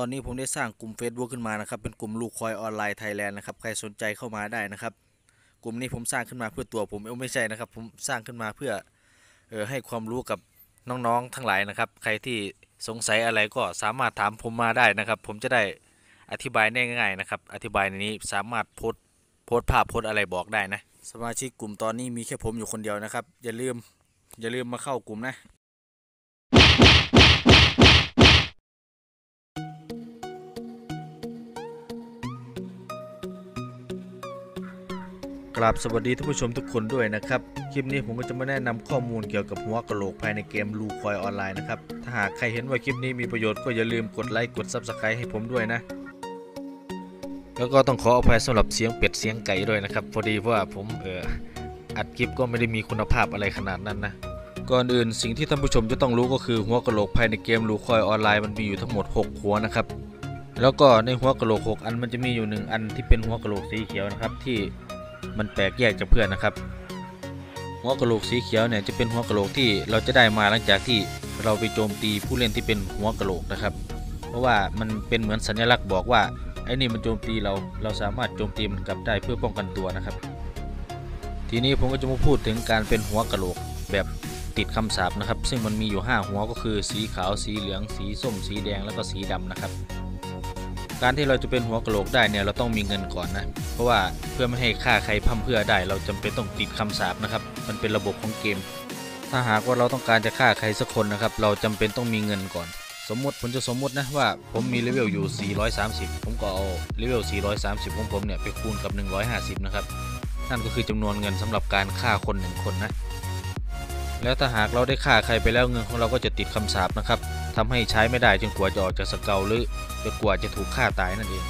ตอนนี้ผมได้สร้างกลุ่ม Facebook ขึ้นมานะครับเป็นกลุ่มลูกควายออนไลน์ไทยแลนด์นะครับใครสนใจเข้ามาได้นะครับ กลุ่มนี้ผมสร้างขึ้นมาเพื่อตัวผมเอ้าไม่ใช่นะครับ ผมสร้างขึ้นมาเพื่อเออให้ความรู้กับน้องๆทั้งหลายนะครับ ใครที่สงสัยอะไรก็สามารถถามผมมาได้นะครับ ผมจะได้อธิบายได้ง่ายๆนะครับ อธิบายในนี้สามารถโพสโพสภาพโพสอะไรบอกได้นะ สมาชิกกลุ่มตอนนี้มีแค่ผมอยู่คนเดียวนะครับ อย่าลืมอย่าลืมมาเข้ากลุ่มนะ กราบสวัสดีท่านผู้ชมทุกคนด้วยนะครับ คลิปนี้ผมก็จะมาแนะนำข้อมูลเกี่ยวกับหัวกะโหลกภายในเกมลูคอยออนไลน์นะครับ ถ้าหากใครเห็นว่าคลิปนี้มีประโยชน์ก็อย่าลืมกดไลค์กด Subscribe ให้ผมด้วยนะ แล้วก็ต้องขออภัยสำหรับเสียงเป็ดเสียงไก่ด้วยนะครับ พอดีว่าผมเอออัดคลิปก็ไม่ได้มีคุณภาพอะไรขนาดนั้นนะ ก่อนอื่นสิ่งที่ท่านผู้ชมจะต้องรู้ก็คือหัวกะโหลกภายในเกมลูคอยออนไลน์มันมีอยู่ทั้งหมด 6 หัวนะครับ แล้วก็ในหัวกะโหลก 6 อันมันจะมีอยู่หนึ่งอันที่เป็นหัวกะโหลกสีเขียวนะครับที่ มันแปลกแยกจากเพื่อนนะครับ หัวกะโหลกสีเขียวเนี่ยจะเป็นหัวกะโหลกที่เราจะได้มาหลังจากที่เราไปโจมตีผู้เล่นที่เป็นหัวกะโหลกนะครับ เพราะว่ามันเป็นเหมือนสัญลักษณ์บอกว่าไอ้นี่มันโจมตีเราเราสามารถโจมตีมันกลับได้เพื่อป้องกันตัวนะครับ ทีนี้ผมก็จะมาพูดถึงการเป็นหัวกะโหลกแบบติดคำสาปนะครับ ซึ่งมันมีอยู่ 5 หัวก็คือสีขาวสีเหลืองสีส้ม สีแดงแล้วก็สีดำนะครับ การที่เราจะเป็นหัวกะโหลกได้เนี่ยเราต้องมีเงินก่อนนะ เพราะว่าเพื่อไม่ให้ฆ่าใครพั่มเพื่อได้ เราจำเป็นต้องติดคำสาปนะครับ มันเป็นระบบของเกม ถ้าหากว่าเราต้องการจะฆ่าใครสักคนนะครับ เราจำเป็นต้องมีเงินก่อน สมมติผมจะสมมตินะว่าผมมีเลเวลอยู่ 430 ผมก็เอาเลเวล 430 ของผมเนี่ยไปคูณกับ 150 นะครับ นั่นก็คือจำนวนเงินสำหรับการฆ่าคนหนึ่งคนนะ แล้วถ้าหากเราได้ฆ่าใครไปแล้วเงินของเราก็จะติดคำสาปนะครับ ทำให้ใช้ไม่ได้จนกว่าจะออกจาก skull หรือจนกว่าจะถูกฆ่าตายนั่นเอง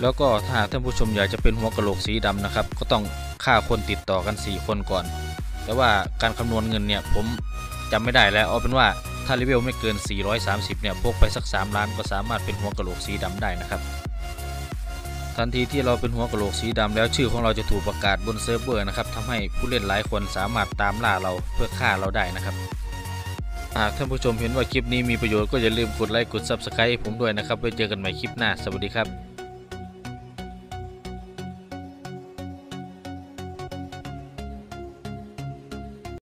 แล้วก็ถ้าท่านผู้ชมอยากจะเป็นหัวกะโหลกสีดำนะครับ ก็ต้องฆ่าคนติดต่อกัน 4 คนก่อน แต่ว่าการคำนวณเงินเนี่ยผมจำไม่ได้แล้วเอาเป็นว่าถ้าเลเวลไม่เกิน 430 เนี่ยพกไปสัก 3 ล้านก็สามารถเป็นหัวกะโหลกสีดำได้นะครับทันทีที่เราเป็นหัวกะโหลกสีดำแล้วชื่อของเราจะถูกประกาศบนเซิร์ฟเวอร์นะครับทำให้ผู้เล่นหลายคนสามารถตามล่าเราเพื่อฆ่าเราได้นะครับ หากท่านผู้ชมเห็นว่าคลิปนี้มีประโยชน์ก็อย่าลืมกดไลค์กด Subscribe ให้ผมด้วยนะครับไว้เจอกันใหม่คลิปหน้า สวัสดีครับ